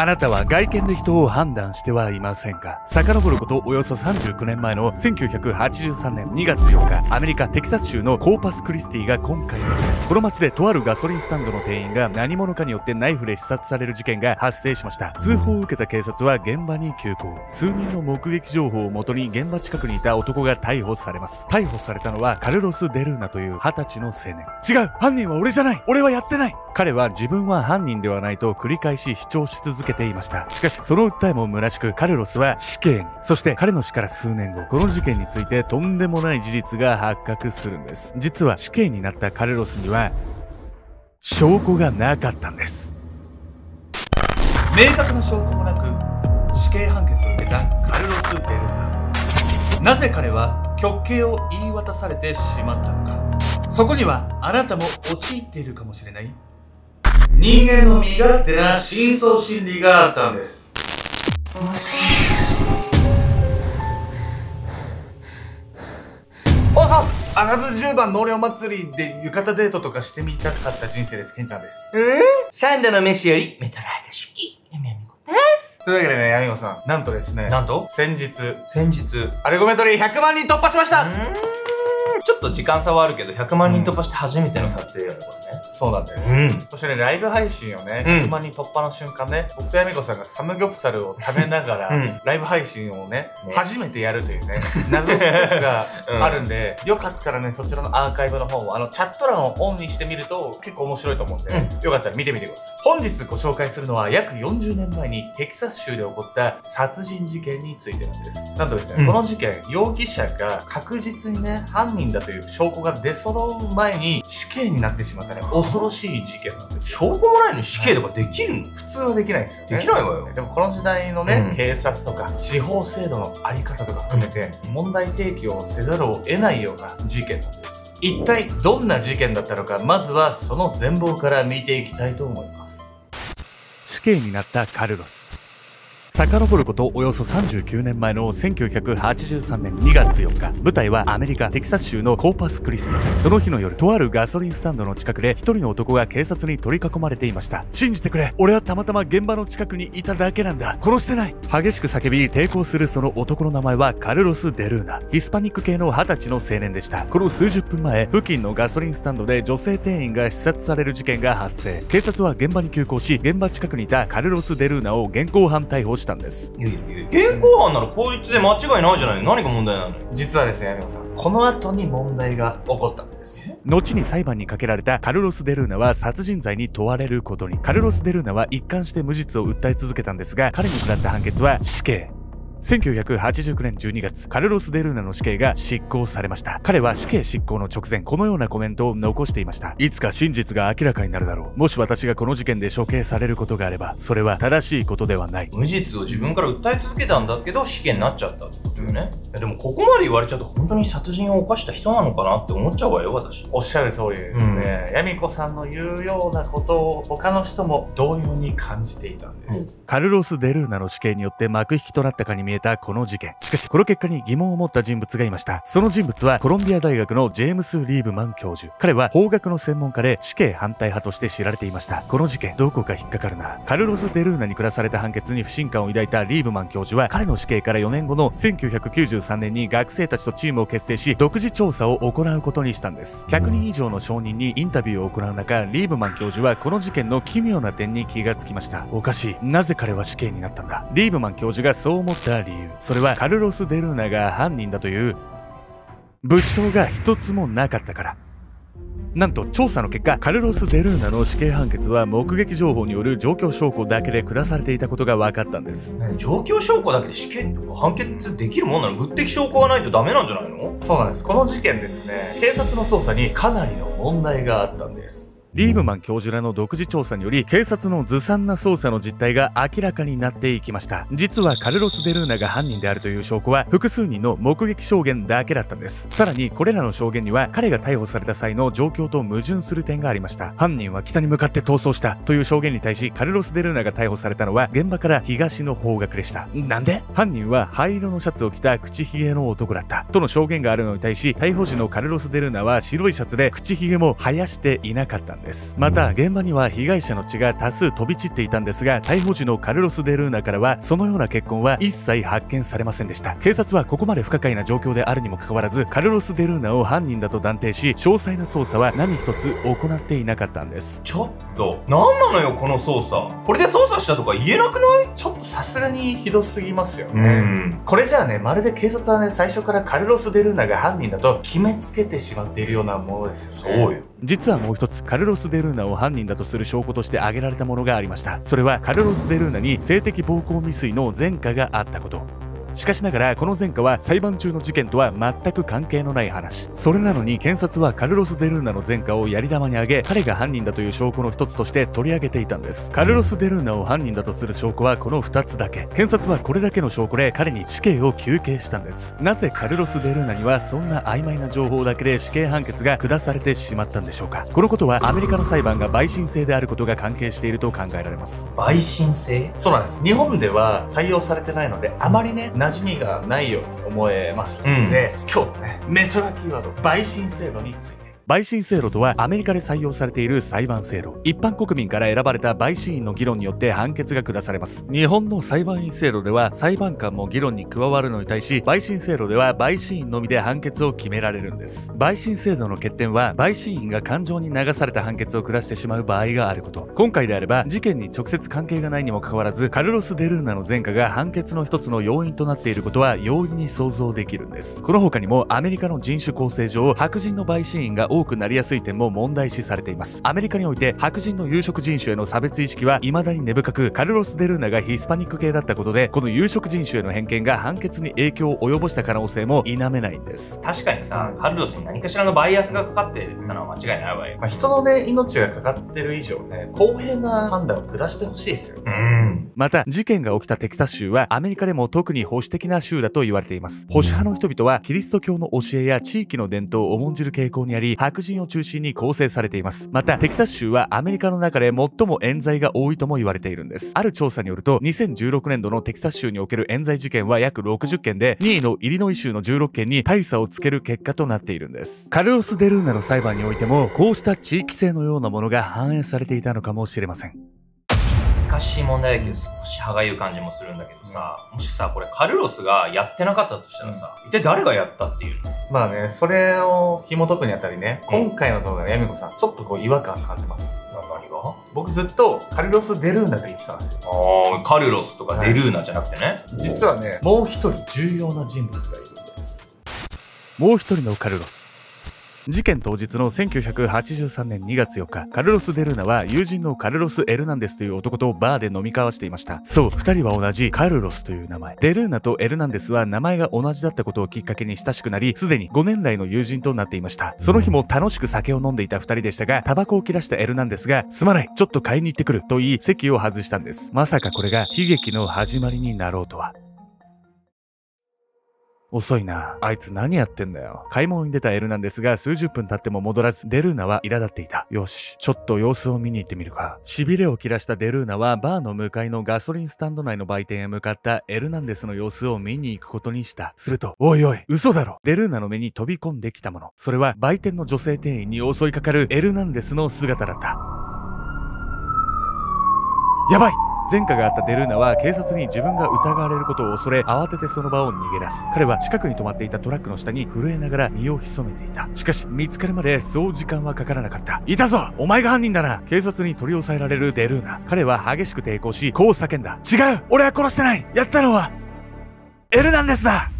あなたは外見で人を判断してはいませんか？遡ることおよそ39年前の1983年2月8日、アメリカ・テキサス州のコーパス・クリスティが今回のこの街でとあるガソリンスタンドの店員が何者かによってナイフで刺殺される事件が発生しました。通報を受けた警察は現場に急行。数人の目撃情報をもとに現場近くにいた男が逮捕されます。逮捕されたのはカルロス・デルーナという20歳の青年。違う犯人は俺じゃない俺はやってない彼は自分は犯人ではないと繰り返し主張し続けていました。しかし、その訴えも虚しく、カルロスは死刑に。そして彼の死から数年後、この事件についてとんでもない事実が発覚するんです。実は死刑になったカルロスには、証拠がなかったんです明確な証拠もなく死刑判決を受けたカルロス・デルーナなぜ彼は極刑を言い渡されてしまったのかそこにはあなたも陥っているかもしれない人間の身勝手な深層心理があったんですおさすアラブ10番納涼祭りで浴衣デートとかしてみたかった人生です。ケンちゃんです。えー、サンドの飯よりメトラーが好き。やみやみこです。というわけでね、ヤミコさん。なんとですね。なんと？先日。先日。アルゴメトリー100万人突破しましたちょっと時間差はあるけど、100万人突破して初めての撮影よね、これね。そうなんです。うん、そしてね、ライブ配信をね、100万人突破の瞬間ね、僕とヤミコさんがサムギョプサルを食べながら、うん、ライブ配信をね、ね初めてやるというね、謎があるんで、うん、よかったらね、そちらのアーカイブの方を、あの、チャット欄をオンにしてみると結構面白いと思うんで、よかったら見てみてください。本日ご紹介するのは、約40年前にテキサス州で起こった殺人事件についてなんです。なんとですね、この事件、容疑者が確実にね、犯人だという証拠が出揃う前に死刑になってしまったね、恐ろしい事件なんです証拠もないのに死刑とかできるの、普通はできないですよね。できないわよ。でもこの時代のね、うん、警察とか司法制度のあり方とか含めて、問題提起をせざるを得ないような事件なんです。一体どんな事件だったのか、まずはその全貌から見ていきたいと思います。死刑になったカルロス。遡ることおよそ39年前の1983年2月4日。舞台はアメリカテキサス州のコーパスクリスティその日の夜とあるガソリンスタンドの近くで一人の男が警察に取り囲まれていました。信じてくれ。俺はたまたま現場の近くにいただけなんだ。殺してない。激しく叫び抵抗するその男の名前はカルロス・デルーナ。ヒスパニック系の20歳の青年でした。この数十分前付近のガソリンスタンドで女性店員が刺殺される事件が発生。警察は現場に急行し現場近くにいたカルロス・デルーナを現行犯逮捕した。んです。いやいや現行犯ならこいつで間違いないじゃない。何が問題なの？実はですね山本さんこの後に問題が起こったんです。後に裁判にかけられたカルロス・デルーナは殺人罪に問われることに。カルロス・デルーナは一貫して無実を訴え続けたんですが彼に下った判決は死刑1989年12月、カルロス・デルーナの死刑が執行されました。彼は死刑執行の直前、このようなコメントを残していました。いつか真実が明らかになるだろう。もし私がこの事件で処刑されることがあれば、それは正しいことではない。無実を自分から訴え続けたんだけど、死刑になっちゃったってことよね。でも、ここまで言われちゃうと、本当に殺人を犯した人なのかなって思っちゃうわよ、私。おっしゃる通りですね。ヤミコさんの言うようなことを、他の人も同様に感じていたんです。うん、カルロス・デルーナの死刑によって幕引きとなったかに見えたこの事件。しかし、この結果に疑問を持った人物がいました。その人物はコロンビア大学のジェームス・リーブマン教授。彼は法学の専門家で死刑反対派として知られていました。この事件、どこか引っかかるな。カルロス・デルーナに下された判決に不信感を抱いたリーブマン教授は、彼の死刑から4年後の1993年に学生たちとチームを結成し、独自調査を行うことにしたんです。100人以上の証人にインタビューを行う中、リーブマン教授はこの事件の奇妙な点に気がつきました。おかしい。なぜ彼は死刑になったんだ？リーブマン教授がそう思った理由。それはカルロス・デルーナナが犯人だという物証が一つもなかったから。なんと調査の結果、カルロス・デルーナの死刑判決は目撃情報による状況証拠だけで下されていたことが分かったんです。状況証拠だけで死刑とか判決できるもんなの？物的証拠がないとダメなんじゃないの？そうなんです。この事件ですね、警察の捜査にかなりの問題があったんです。リーブマン教授らの独自調査により警察のずさんな捜査の実態が明らかになっていきました。実はカルロス・デルーナが犯人であるという証拠は複数人の目撃証言だけだったんです。さらにこれらの証言には彼が逮捕された際の状況と矛盾する点がありました。犯人は北に向かって逃走したという証言に対しカルロス・デルーナが逮捕されたのは現場から東の方角でした。なんで？犯人は灰色のシャツを着た口ひげの男だった。との証言があるのに対し逮捕時のカルロス・デルーナは白いシャツで口ひげも生やしていなかったんです。です。また現場には被害者の血が多数飛び散っていたんですが逮捕時のカルロス・デルーナからはそのような血痕は一切発見されませんでした。警察はここまで不可解な状況であるにもかかわらずカルロス・デルーナを犯人だと断定し詳細な捜査は何一つ行っていなかったんです。ちょっと何なのよこの捜査。これで捜査したとか言えなくない？ちょっとさすがにひどすぎますよね、うん。これじゃあねまるで警察はね最初からカルロス・デルーナが犯人だと決めつけてしまっているようなものですよね。そうよ実はもう一つカルロス・デルーナを犯人だとする証拠として挙げられたものがありました。それはカルロス・デルーナに性的暴行未遂の前科があったこと。しかしながらこの前科は裁判中の事件とは全く関係のない話。それなのに検察はカルロス・デルーナの前科をやり玉に挙げ彼が犯人だという証拠の一つとして取り上げていたんです。カルロス・デルーナを犯人だとする証拠はこの2つだけ。検察はこれだけの証拠で彼に死刑を求刑したんです。なぜカルロス・デルーナにはそんな曖昧な情報だけで死刑判決が下されてしまったんでしょうか。このことはアメリカの裁判が陪審制であることが関係していると考えられます。陪審制？そうなんです。日本では採用されてないのであまりね馴染みがないように思えますので、うん、今日ねメトラキーワード陪審制度について陪審制度とはアメリカで採用されている裁判制度。一般国民から選ばれた陪審員の議論によって判決が下されます。日本の裁判員制度では裁判官も議論に加わるのに対し陪審制度では陪審員のみで判決を決められるんです。陪審制度の欠点は陪審員が感情に流された判決を下してしまう場合があること。今回であれば事件に直接関係がないにもかかわらずカルロス・デルーナの前科が判決の一つの要因となっていることは容易に想像できるんです。この他にもアメリカの人種構成上白人の陪審員が多くなりやすい点も問題視されています。アメリカにおいて白人の有色人種への差別意識は未だに根深くカルロス・デルーナがヒスパニック系だったことでこの有色人種への偏見が判決に影響を及ぼした可能性も否めないんです。確かにさカルロスに何かしらのバイアスがかかってたのは間違いないわよ、まあ、人のね命がかかってる以上ね公平な判断を下してほしいですよ。うん。また事件が起きたテキサス州はアメリカでも特に保守的な州だと言われています。保守派の人々はキリスト教の教えや地域の伝統を重んじる傾向にあり白人を中心に構成されています。また、テキサス州はアメリカの中で最も冤罪が多いとも言われているんです。ある調査によると、2016年度のテキサス州における冤罪事件は約60件で、2位のイリノイ州の16件に大差をつける結果となっているんです。カルロス・デルーナの裁判においても、こうした地域性のようなものが反映されていたのかもしれません。難しい問題だけど少し歯がゆい感じもするんだけどさ、もしさ、これカルロスがやってなかったとしたらさ、一体誰がやったっていうの？まあね、それを紐解くにあたりね、今回の動画でヤミコさん、ちょっとこう違和感感じます。何が？僕ずっとカルロス・デルーナと言ってたんですよ。ああ、カルロスとかデルーナじゃなくてね。実はね、もう一人重要な人物がいるんです。もう一人のカルロス。事件当日の1983年2月4日、カルロス・デルーナは友人のカルロス・エルナンデスという男とバーで飲み交わしていました。そう、二人は同じカルロスという名前。デルーナとエルナンデスは名前が同じだったことをきっかけに親しくなり、すでに5年来の友人となっていました。その日も楽しく酒を飲んでいた二人でしたが、タバコを切らしたエルナンデスが、すまない、ちょっと買いに行ってくると言い、席を外したんです。まさかこれが悲劇の始まりになろうとは。遅いな。あいつ何やってんだよ。買い物に出たエルなんですが、数十分経っても戻らず、デルーナは苛立っていた。よし、ちょっと様子を見に行ってみるか。痺れを切らしたデルーナは、バーの向かいのガソリンスタンド内の売店へ向かったエルナンデスの様子を見に行くことにした。すると、おいおい、嘘だろ。デルーナの目に飛び込んできたもの。それは、売店の女性店員に襲いかかるエルナンデスの姿だった。やばい前科があったデルーナは警察に自分が疑われることを恐れ慌ててその場を逃げ出す。彼は近くに止まっていたトラックの下に震えながら身を潜めていた。しかし見つかるまでそう時間はかからなかった。いたぞ!お前が犯人だな!警察に取り押さえられるデルーナ。彼は激しく抵抗しこう叫んだ。違う!俺は殺してない!やったのはエルナンデスだ!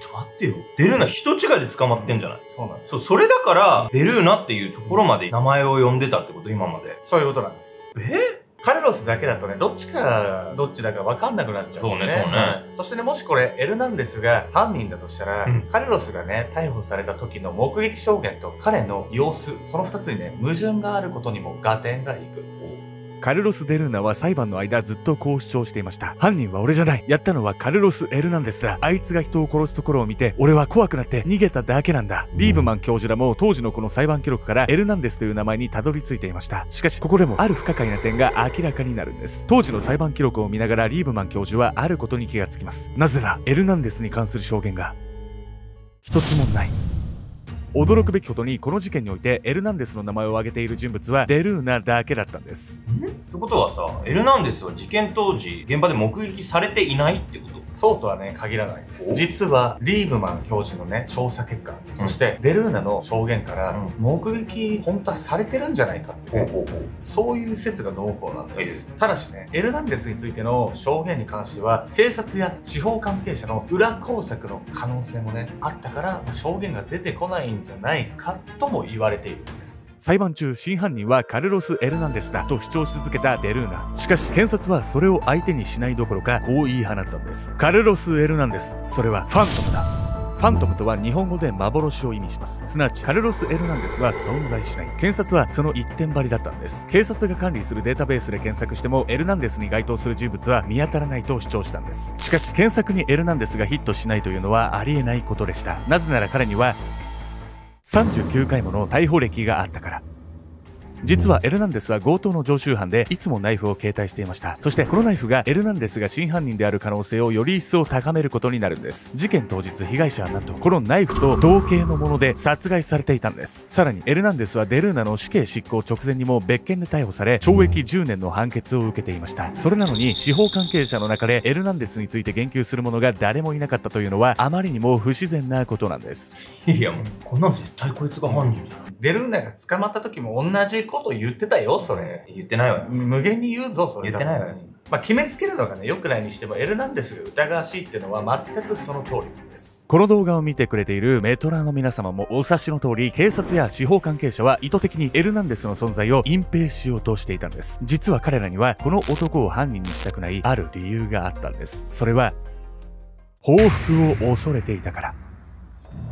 ちょっと待ってよ。デルーナ人違いで捕まってんじゃない？そうなんです。そう、それだから、デルーナっていうところまで名前を呼んでたってこと？今まで。そういうことなんです。え？カルロスだけだとね、どっちかどっちだか分かんなくなっちゃう、ね、そうね、そうね。そしてね、もしこれ、エルナンデスが犯人だとしたら、うん、カルロスがね、逮捕された時の目撃証言と彼の様子、その二つにね、矛盾があることにも合点がいくんです。カルロス・デルーナは裁判の間ずっとこう主張していました。犯人は俺じゃない。やったのはカルロス・エルナンデスだ。あいつが人を殺すところを見て、俺は怖くなって逃げただけなんだ。リーブマン教授らも当時のこの裁判記録からエルナンデスという名前にたどり着いていました。しかし、ここでもある不可解な点が明らかになるんです。当時の裁判記録を見ながらリーブマン教授はあることに気がつきます。なぜだ？エルナンデスに関する証言が一つもない。驚くべきことにこの事件においてエルナンデスの名前を挙げている人物はデルーナだけだったんです。ってことはさエルナンデスは事件当時現場で目撃されていないってこと？そうとはね限らないんです。実はリーブマン教授のね調査結果、そしてデルーナの証言から目撃本当はされてるんじゃないかって、ね、そういう説が濃厚なんです。ただしねエルナンデスについての証言に関しては警察や司法関係者の裏工作の可能性もねあったから証言が出てこないんじゃないかとも言われているんです裁判中真犯人はカルロス・エルナンデスだと主張し続けたデルーナしかし検察はそれを相手にしないどころかこう言い放ったんですカルロス・エルナンデスそれはファントムだファントムとは日本語で幻を意味します。すなわち、カルロス・エルナンデスは存在しない。検察はその一点張りだったんです。警察が管理するデータベースで検索しても、エルナンデスに該当する人物は見当たらないと主張したんです。しかし、検索にエルナンデスがヒットしないというのはありえないことでした。なぜなら彼には、39回もの逮捕歴があったから。実はエルナンデスは強盗の常習犯でいつもナイフを携帯していました。そしてこのナイフがエルナンデスが真犯人である可能性をより一層高めることになるんです。事件当日被害者はなんとこのナイフと同型のもので殺害されていたんです。さらにエルナンデスはデルーナの死刑執行直前にも別件で逮捕され懲役10年の判決を受けていました。それなのに司法関係者の中でエルナンデスについて言及する者が誰もいなかったというのはあまりにも不自然なことなんです。いやもうこんなの絶対こいつが犯人じゃん。デルーナが捕まった時も同じこと言ってたよ、それ。言ってないわよ。無限に言うぞ、それ。言ってないわよ。まあ、決めつけるのがね、良くないにしても、エルナンデスが疑わしいっていうのは全くその通りです。この動画を見てくれているメトラの皆様もお察しの通り、警察や司法関係者は意図的にエルナンデスの存在を隠蔽しようとしていたんです。実は彼らには、この男を犯人にしたくないある理由があったんです。それは、報復を恐れていたから。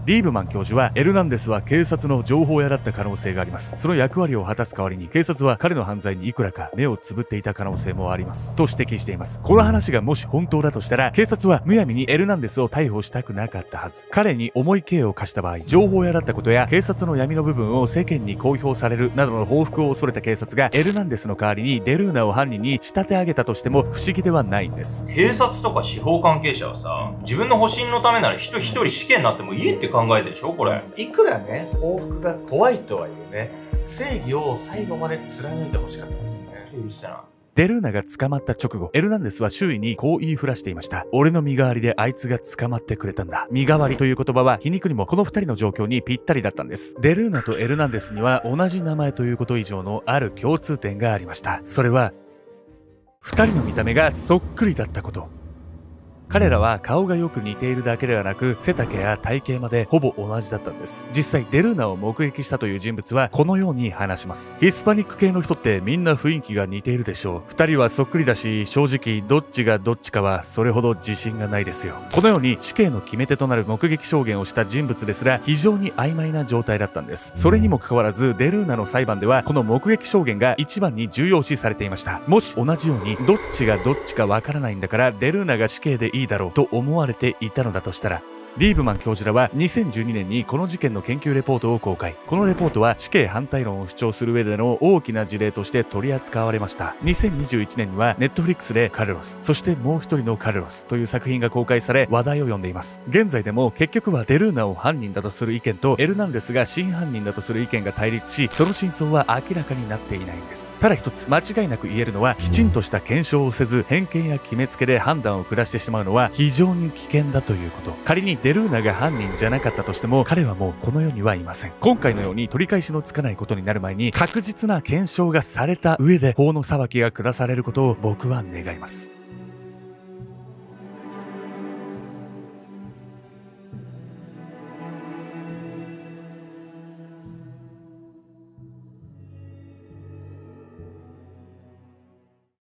リーブマン教授はエルナンデスは警察の情報屋だった可能性があります。その役割を果たす代わりに警察は彼の犯罪にいくらか目をつぶっていた可能性もあります。と指摘しています。この話がもし本当だとしたら警察はむやみにエルナンデスを逮捕したくなかったはず。彼に重い刑を課した場合、情報屋だったことや警察の闇の部分を世間に公表されるなどの報復を恐れた警察がエルナンデスの代わりにデルーナを犯人に仕立て上げたとしても不思議ではないんです。警察とか司法関係者はさ、自分の保身のためなら人一人死刑になってもいいって考えてでしょ？これ。いくらね、報復が怖いとはいえね、正義を最後まで貫いてほしかったですよね。うるせえな。デルーナが捕まった直後、エルナンデスは周囲にこう言いふらしていました。俺の身代わりであいつが捕まってくれたんだ。身代わりという言葉は皮肉にもこの二人の状況にぴったりだったんです。デルーナとエルナンデスには同じ名前ということ以上のある共通点がありました。それは、二人の見た目がそっくりだったこと。彼らは顔がよく似ているだけではなく、背丈や体型までほぼ同じだったんです。実際、デルーナを目撃したという人物はこのように話します。ヒスパニック系の人ってみんな雰囲気が似ているでしょう。二人はそっくりだし、正直どっちがどっちかはそれほど自信がないですよ。このように死刑の決め手となる目撃証言をした人物ですら非常に曖昧な状態だったんです。それにもかかわらず、デルーナの裁判ではこの目撃証言が一番に重要視されていました。もし同じようにどっちがどっちかわからないんだからデルーナが死刑でいいいだろうと思われていたのだとしたらリーブマン教授らは2012年にこの事件の研究レポートを公開。このレポートは死刑反対論を主張する上での大きな事例として取り扱われました。2021年にはネットフリックスでカルロス、そしてもう一人のカルロスという作品が公開され話題を呼んでいます。現在でも結局はデルーナを犯人だとする意見とエルナンデスが真犯人だとする意見が対立し、その真相は明らかになっていないんです。ただ一つ間違いなく言えるのはきちんとした検証をせず偏見や決めつけで判断を下してしまうのは非常に危険だということ。仮にデルーナが犯人じゃなかったとしても彼はもうこの世にはいません。今回のように取り返しのつかないことになる前に確実な検証がされた上で法の裁きが下されることを僕は願います。